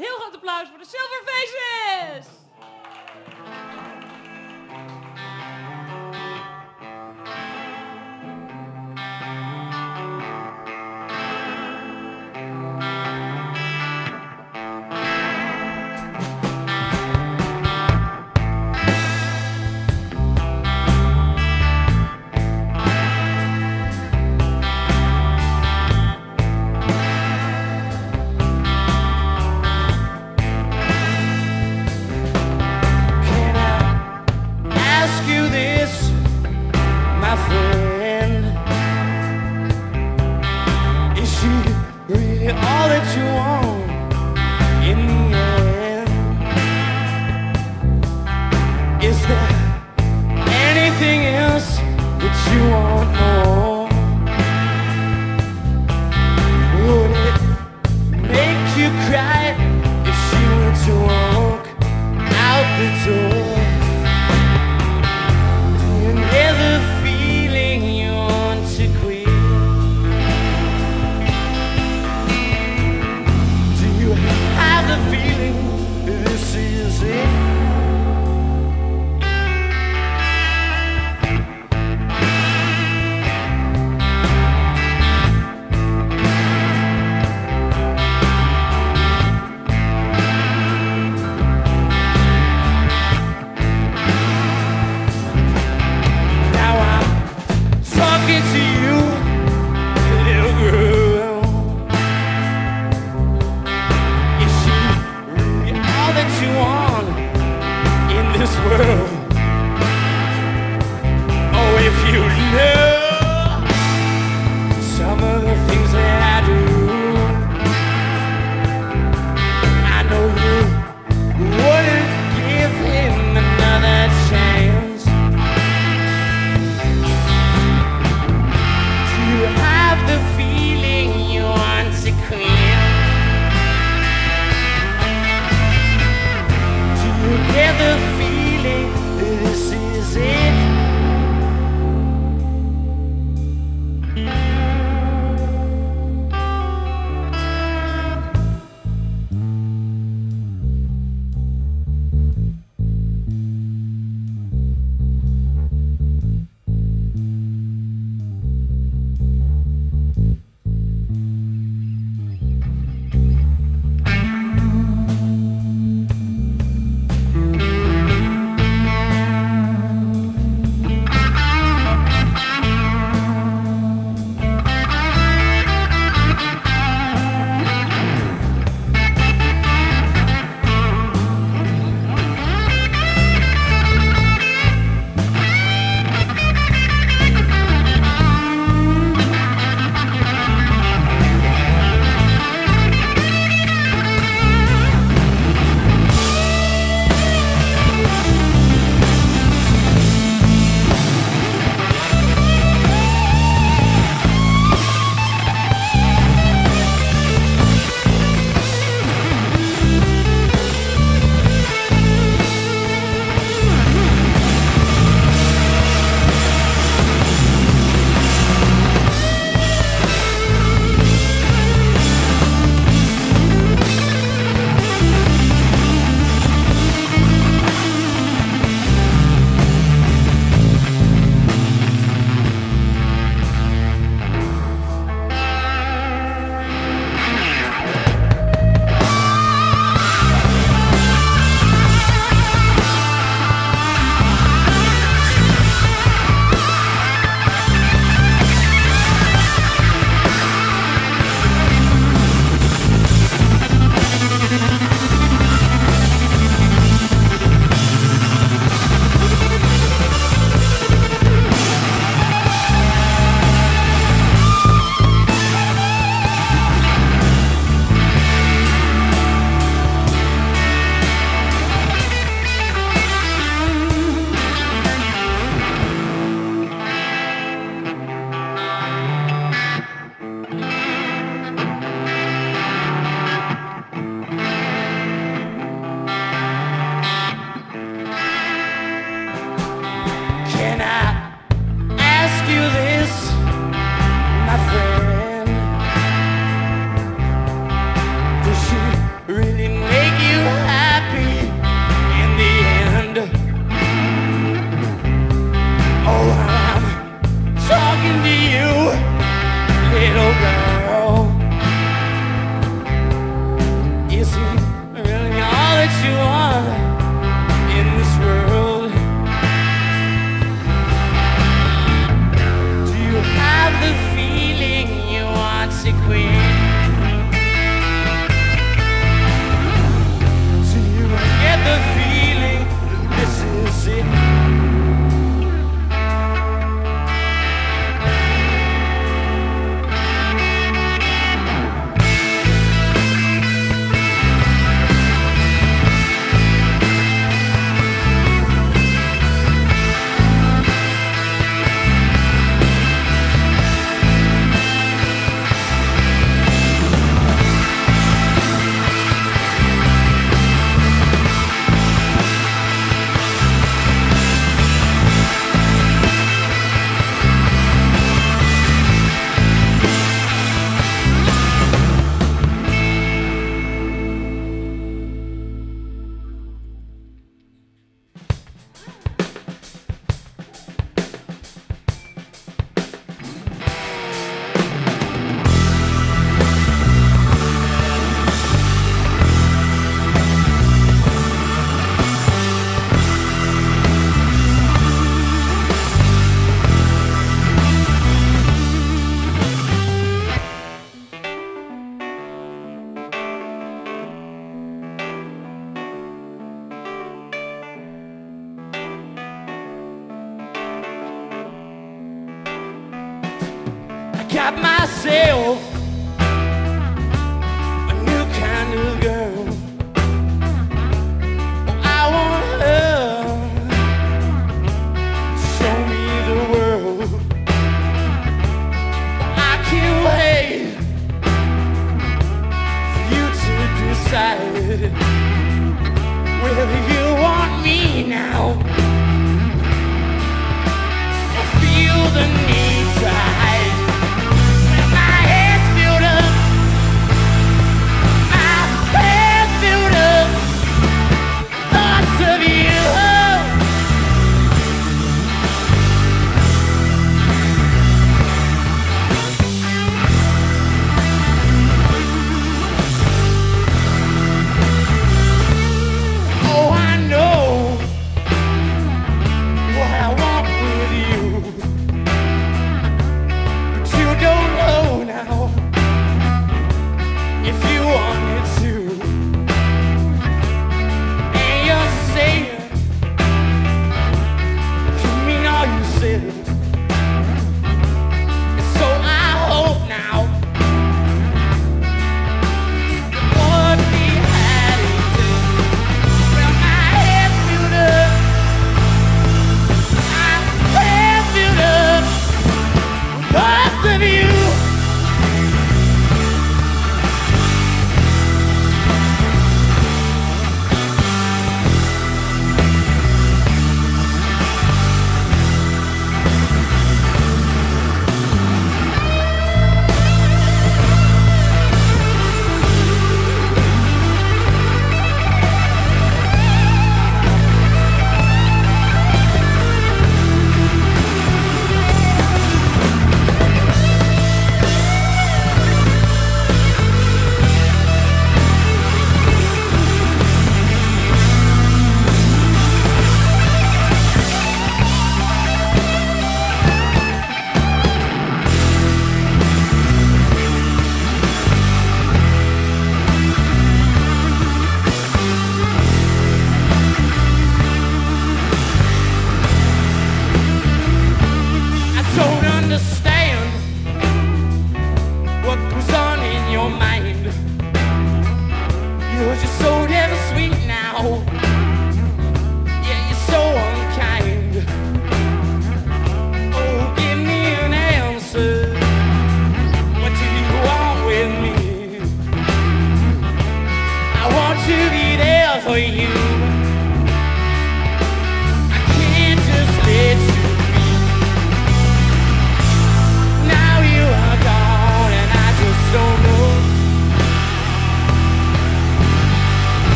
Heel groot applaus voor de Silver Faces! got myself a new kind of girl. Oh, I want her to show me the world. I can't wait for you to decide whether you want me now.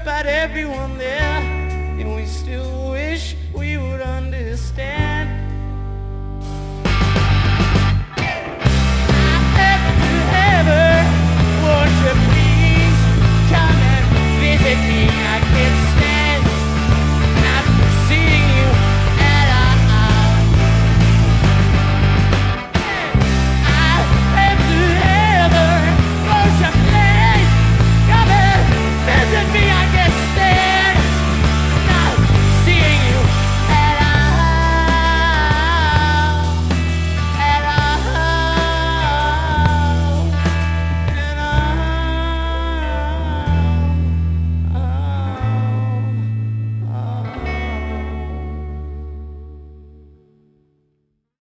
about everyone there, and we still wish we would understand. Would you please come and visit me?